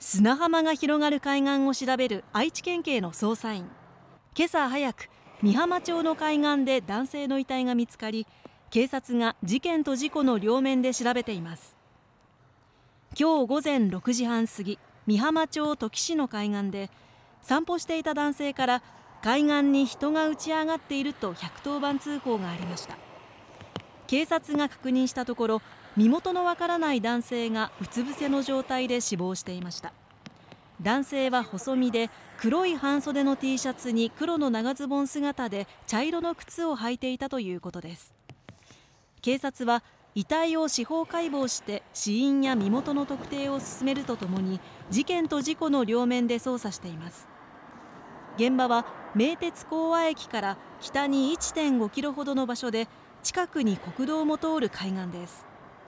砂浜が広がる海岸を調べる愛知県警の捜査員。今朝早く美浜町の海岸で男性の遺体が見つかり警察が事件と事故の両面で調べています。今日午前6時半過ぎ美浜町土岐市の海岸で散歩していた男性から海岸に人が打ち上がっていると110番通報がありました。警察が確認したところ身元のわからない男性がうつ伏せの状態で死亡していました。男性は細身で黒い半袖の T シャツに黒の長ズボン姿で茶色の靴を履いていたということです。警察は遺体を司法解剖して死因や身元の特定を進めるとともに事件と事故の両面で捜査しています。現場は名鉄講和駅から北に1.5キロほどの場所で近くに国道も通る海岸です。